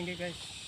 Thank you guys.